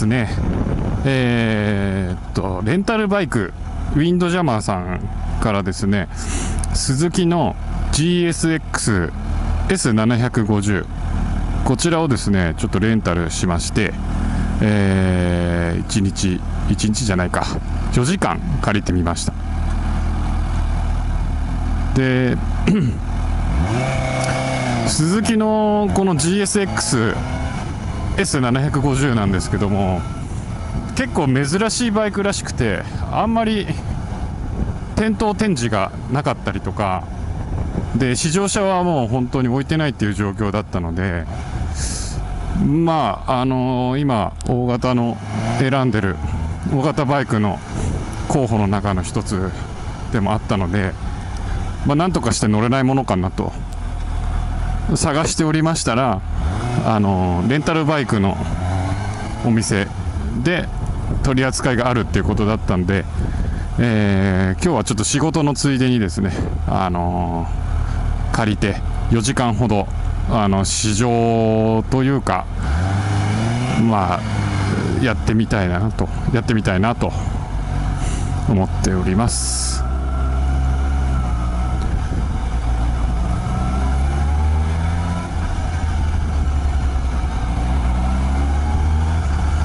ですね。えー、っとレンタルバイクウィンドジャマーさんからですねスズキの GSX S750 こちらをですねちょっとレンタルしましてえー、1日1日じゃないか4時間借りてみました。で スズキのこの GSX S750 なんですけども結構珍しいバイクらしくてあんまり店頭展示がなかったりとかで試乗車はもう本当に置いてないっていう状況だったのでまああのー、今大型の選んでる大型バイクの候補の中の一つでもあったので、まあ、なんとかして乗れないものかなと探しておりましたらあのレンタルバイクのお店で取り扱いがあるっていうことだったんで、えー、今日はちょっと仕事のついでにですね、あのー、借りて4時間ほどあの試乗というかまあやってみたいなとやってみたいなと思っております。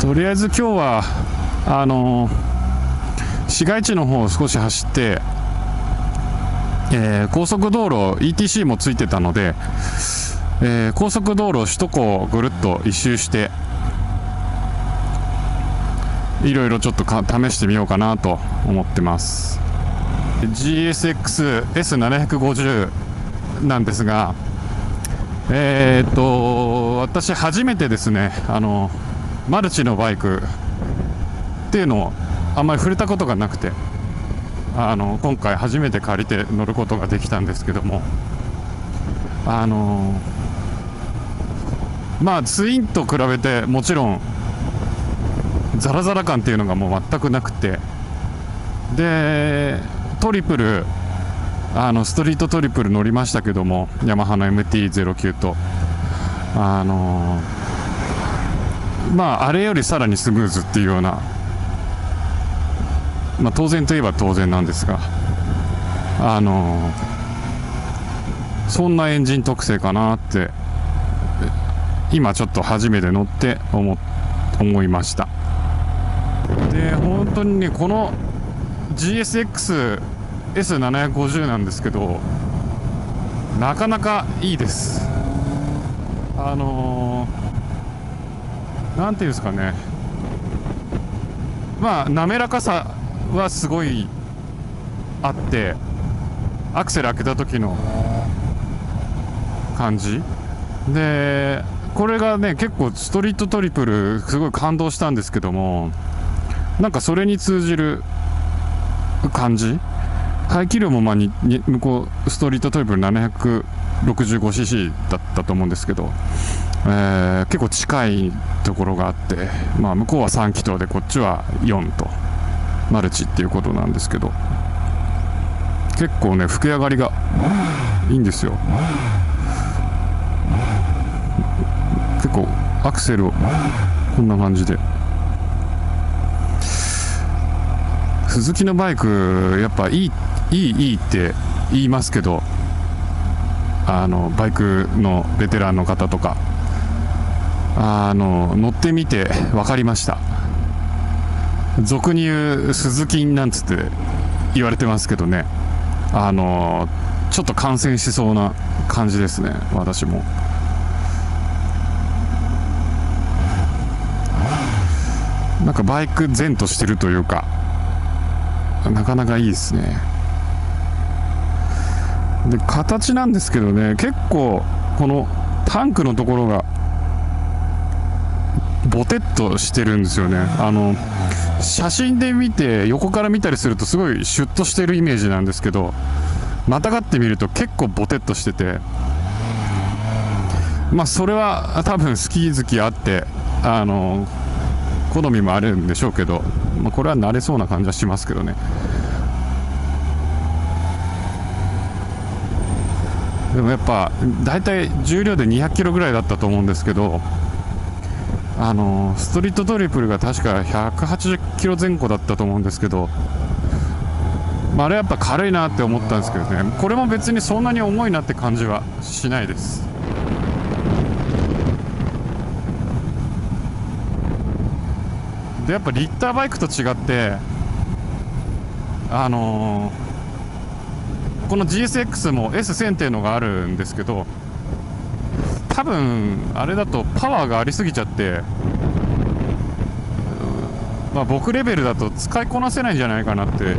とりあえず今日はあの市街地の方を少し走って、えー、高速道路 ETC もついてたので、えー、高速道路首都高をぐるっと一周していろいろちょっと試してみようかなと思ってます。GSX-S750 なんですがえー、っと私初めてですねあのマルチのバイクっていうのをあんまり触れたことがなくてあの今回初めて借りて乗ることができたんですけども。あのまあツインと比べてもちろんザラザラ感っていうのがもう全くなくて。でトリプルあのストリートトリプル乗りましたけどもヤマハの MT-09 と。あのーまああれよりさらにスムーズっていうような、まあ、当然といえば当然なんですがあのそんなエンジン特性かなって今ちょっと初めて乗って思思いました。で本当にねこの GSX-S750 なんですけどなかなかいいです。あのー何ていうんですかね。まあ滑らかさはすごいあってアクセル開けた時の感じ。でこれがね結構ストリートトリプルすごい感動したんですけどもなんかそれに通じる感じ。排気量もまあに向こうストリートトリプル 765cc だったと思うんですけど。えー、結構近いところがあって、まあ、向こうは3気筒でこっちは4とマルチっていうことなんですけど結構ね吹き上がりがいいんですよ。結構アクセルをこんな感じで。鈴木のバイクやっぱいいいいいいって言いますけどあのバイクのベテランの方とかあの乗ってみて分かりました。俗に言う鈴木なんつって言われてますけどね。あのちょっと感染しそうな感じですね私も。なんかバイク前としてるというかなかなかいいですね。で形なんですけどね結構このタンクのところがボテッとしてるんですよね。あの写真で見て横から見たりするとすごいシュッとしてるイメージなんですけどまたがってみると結構ボテッとしてて。まあそれは多分スキー好きあってあの好みもあるんでしょうけど、まあ、これは慣れそうな感じはしますけどね。でもやっぱ大体重量で200キロぐらいだったと思うんですけどあのストリートトリプルが確か180キロ前後だったと思うんですけど、まあ、あれやっぱ軽いなって思ったんですけどね。これも別にそんなに重いなって感じはしないです。でやっぱリッターバイクと違ってあのー、この GSX も S1000 っていうのがあるんですけど多分あれだとパワーがありすぎちゃってまあ、僕レベルだと使いこなせないんじゃないかなって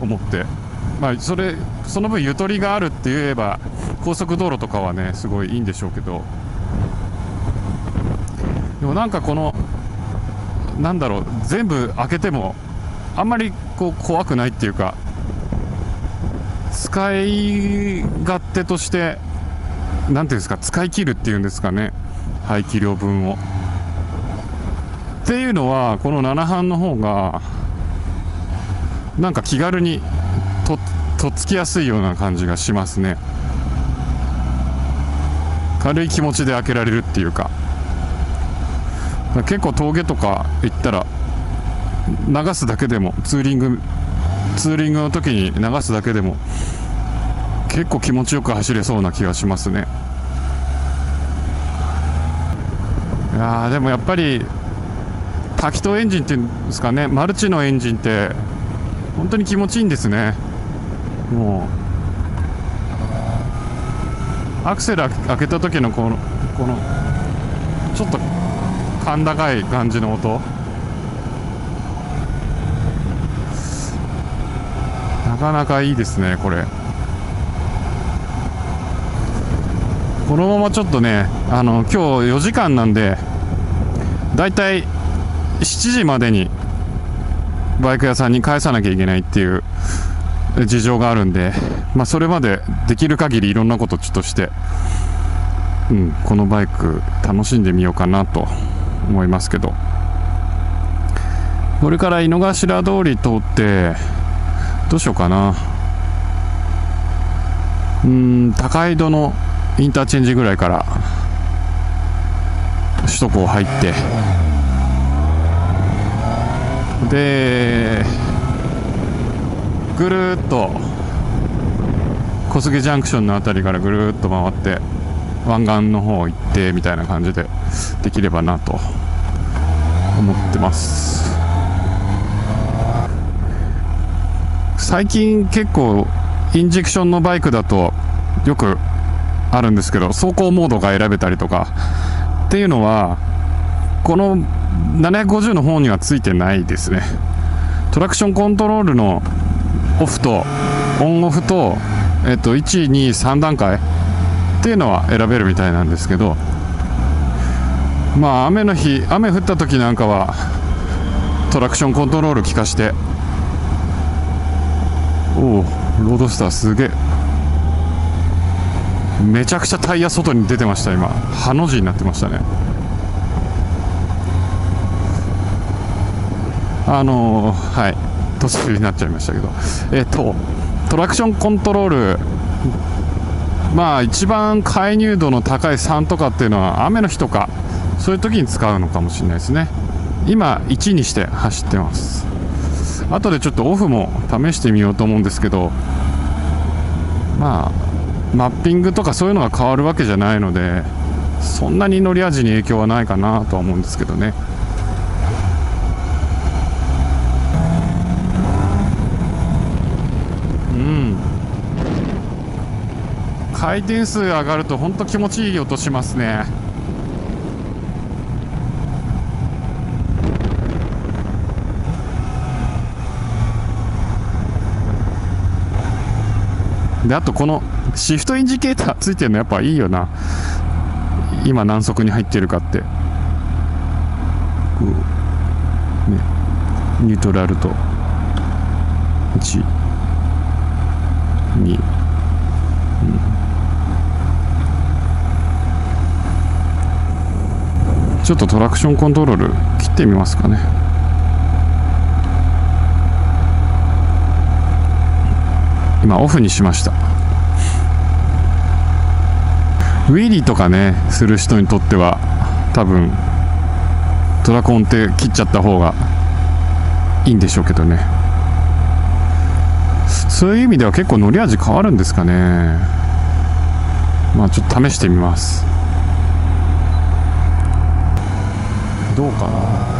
思って、まあ、それその分ゆとりがあるって言えば高速道路とかはねすごいいいんでしょうけど。でもなんかこのなんだろう全部開けてもあんまりこう怖くないっていうか使い勝手として何ていうんですか使い切るっていうんですかね。排気量分を。っていうのはこの7班の方がなんか気軽にととっつきやすいような感じがしますね。軽い気持ちで開けられるっていうか。結構峠とか行ったら流すだけでもツーリングツーリングの時に流すだけでも結構気持ちよく走れそうな気がしますね。いやでもやっぱり多気筒エンジンっていうんですかね。マルチのエンジンって本当に気持ちいいんですね。もう。アクセル開けた時のこのこのちょっと甲高い感じの音。なかなかいいですねこれ。このままちょっとねあの今日4時間なんでだいたい7時までにバイク屋さんに返さなきゃいけないっていう事情があるんで、まあ、それまでできる限りいろんなことちょっとして、うん、このバイク楽しんでみようかなと思いますけど。これから井の頭通り通ってどうしようかな。うん高井戸のインターチェンジぐらいから首都高入って。でぐるっと小菅ジャンクションの辺りからぐるっと回って湾岸の方行ってみたいな感じでできればなと思ってます。最近結構インジェクションのバイクだとよくあるんですけど走行モードが選べたりとかっていうのはこの750の方にはついてないですね。トラクションコントロールのオフとオンオフと、えっと、123段階っていうのは選べるみたいなんですけどまあ雨の日雨降った時なんかはトラクションコントロール効かしておおロードスターすげえ。めちゃくちゃタイヤ外に出てました今。ハの字になってましたね。あのー、はい。途中になっちゃいましたけど。えっ、とトラクションコントロール。まあ一番介入度の高い3とかっていうのは雨の日とかそういう時に使うのかもしれないですね。今1にして走ってます。後でちょっとオフも試してみようと思うんですけど。まあマッピングとかそういうのが変わるわけじゃないのでそんなに乗り味に影響はないかなとは思うんですけどね。うん。回転数上がると本当気持ちいい音しますね。であとこのシフトインジケーターついてるのやっぱいいよな。今何速に入ってるかって。こうねニュートラルと。1 2、ちょっとトラクションコントロール切ってみますかね。今オフにしました。ウィリーとかねする人にとっては多分トラコンって切っちゃった方がいいんでしょうけどね。そういう意味では結構乗り味変わるんですかね。まあちょっと試してみます。どうかな。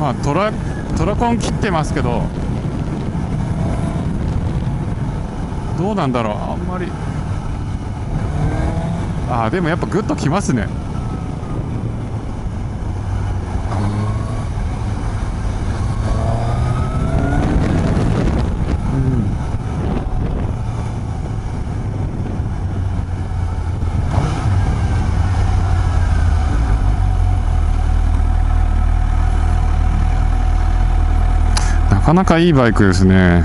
まあトラトラコン切ってますけどどうなんだろう。あんまり。ああでもやっぱグッときますね。かなかいいバイクですね。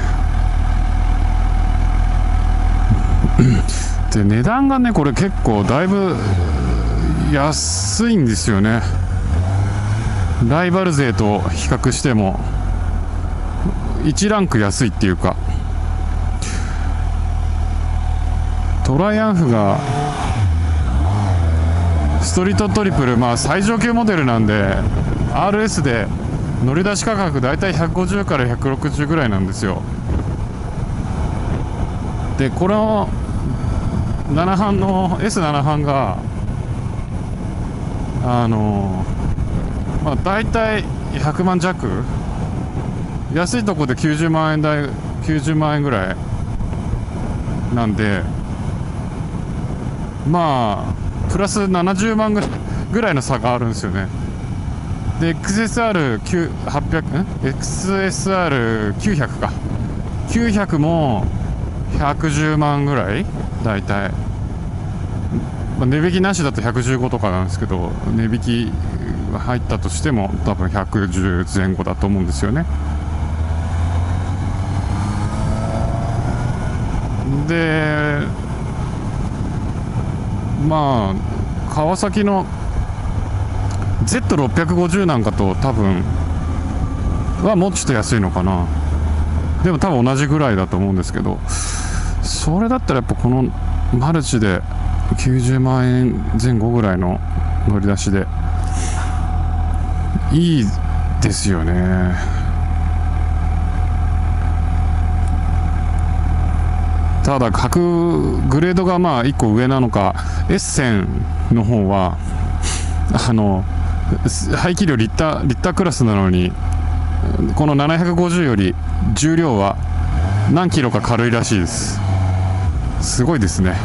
で値段がねこれ結構だいぶ安いんですよね。ライバル勢と比較しても。1ランク安いっていうか。トライアンフがストリートトリプルまあ最上級モデルなんで RS で乗り出し価格大体150から160ぐらいなんですよ。でこの7班の S7 班があのまあ大体100万弱。安いとこで90万円台90万円ぐらいなんでまあプラス70万ぐらいぐらいの差があるんですよね。で XSR800 ん？XSR900 か。900も110万ぐらい大体、まあ、値引きなしだと115とかなんですけど値引き入ったとしても多分110前後だと思うんですよね。でまあ川崎の Z650 なんかと多分はもうちょっと安いのかな。でも多分同じぐらいだと思うんですけど。それだったらやっぱこのマルチで90万円前後ぐらいの乗り出しでいいですよね。ただ各グレードがまあ1個上なのかエッセンの方はあの排気量リッターリッタークラスなのにこの750より重量は何キロか軽いらしいです。すごいですね。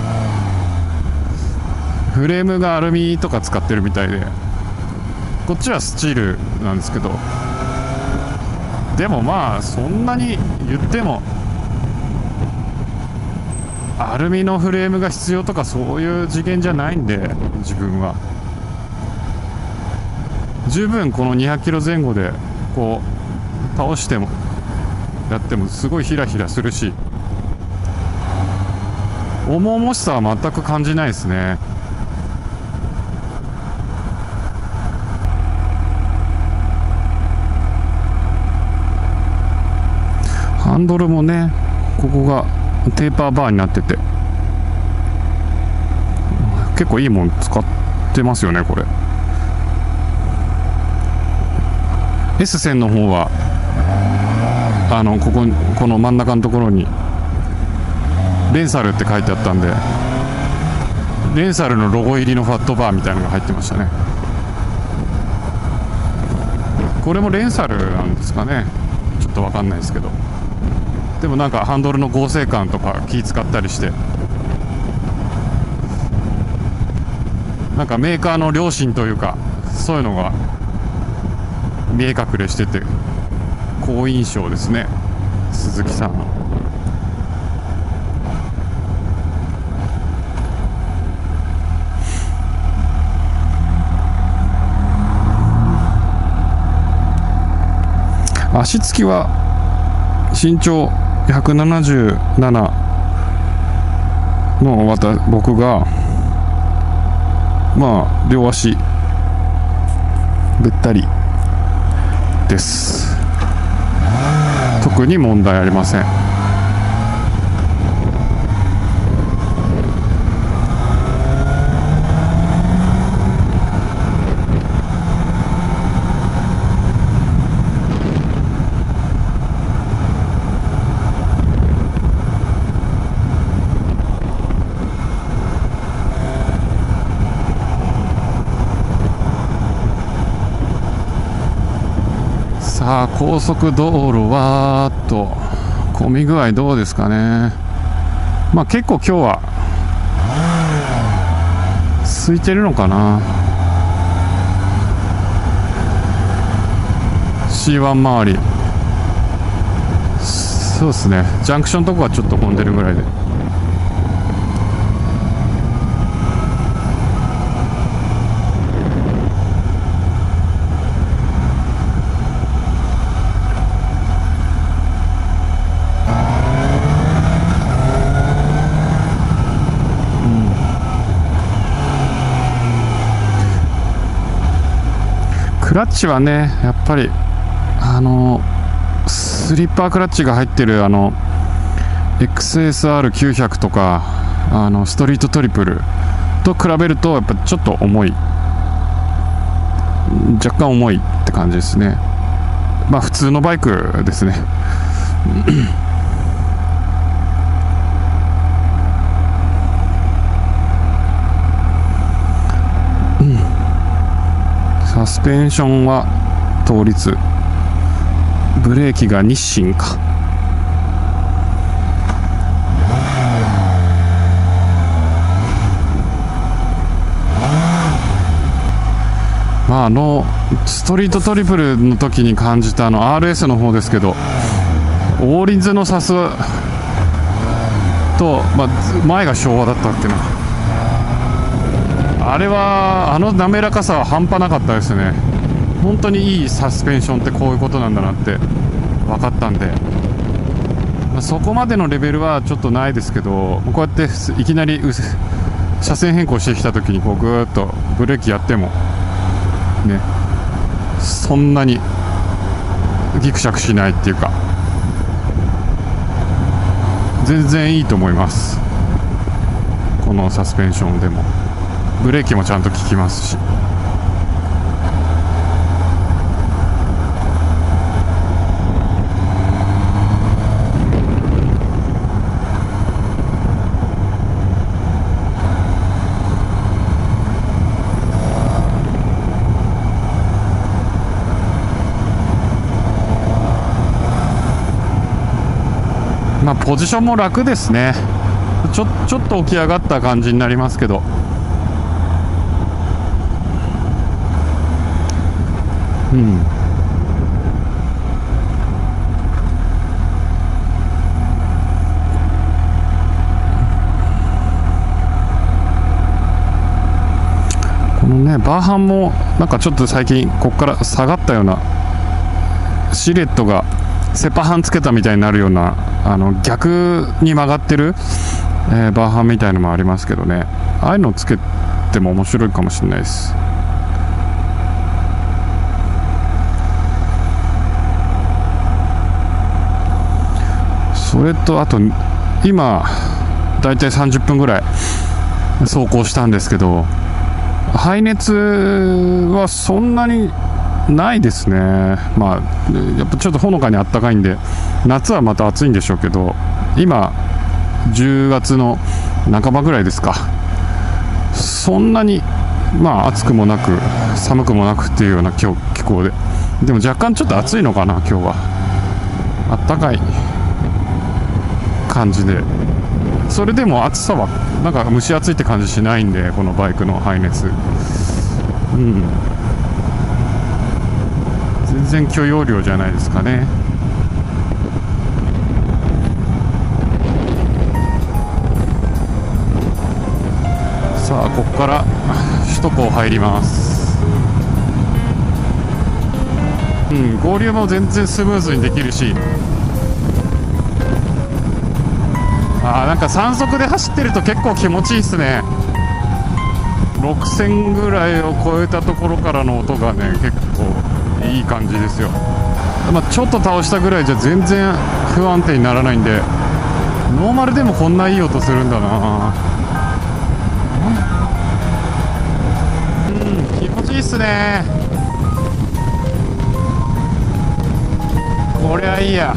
フレームがアルミとか使ってるみたいでこっちはスチールなんですけどでもまあそんなに言ってもアルミのフレームが必要とかそういう次元じゃないんで自分は。十分この200キロ前後でこう倒してもやってもすごいヒラヒラするし重々しさは全く感じないですね。ハンドルもねここがテーパーバーになってて結構いいもん使ってますよねこれ。S 線の方はあのこここの真ん中のところにレンサルって書いてあったんでレンサルのロゴ入りのファットバーみたいなのが入ってましたね。これもレンサルなんですかね。ちょっと分かんないですけど。でもなんかハンドルの合成感とか気使ったりして。なんかメーカーの良心というかそういうのが見え隠れしてて好印象ですね。鈴木さん。足つきは身長177の私僕がまあ両足べったり。です。特に問題ありません。あ高速道路はと混み具合どうですかね。まあ結構今日は空いてるのかな。C1 周り。そうですね。ジャンクションとこはちょっと混んでるぐらいで。クラッチはねやっぱりあのスリッパークラッチが入ってるあの XSR900 とかあのストリートトリプルと比べるとやっぱちょっと重い。若干重いって感じですね。まあ普通のバイクですね。サスペンションは倒立。ブレーキが日清か。まああのストリートトリプルの時に感じたあの RS の方ですけど大輪図のサスと、まあ、前が昭和だったっていうのはあれはあの滑らかさは半端なかったですね。本当にいいサスペンションってこういうことなんだなって分かったんで、まあ、そこまでのレベルはちょっとないですけどこうやっていきなり車線変更してきた時にこうぐーっとブレーキやってもねそんなにギクシャクしないっていうか全然いいと思います。このサスペンションでも。ブレーキもちゃんと効きますし。まあポジションも楽ですね。ちょちょっと起き上がった感じになりますけど。うん。このねバーハンもなんかちょっと最近ここから下がったようなシルエットがセパハンつけたみたいになるようなあの逆に曲がってる、えー、バーハンみたいのもありますけどね。ああいうのつけても面白いかもしれないです。それとあと今だいたい30分ぐらい走行したんですけど排熱はそんなにないですね、まあ、やっぱちょっとほのかにあったかいんで、夏はまた暑いんでしょうけど、今、10月の半ばぐらいですか、そんなに、まあ、暑くもなく、寒くもなくっていうような気候で、でも若干ちょっと暑いのかな、今日は。あったかい。感じで、それでも暑さは、なんか蒸し暑いって感じしないんで、このバイクの排熱。うん。全然許容量じゃないですかね。さあここから首都高入ります。うん合流も全然スムーズにできるしあーなんか3速で走ってると結構気持ちいいっすね。6000ぐらいを超えたところからの音がね結構いい感じですよ、まあ、ちょっと倒したぐらいじゃ全然不安定にならないんでノーマルでもこんないい音するんだな。うん気持ちいいっすね。こりゃいいや。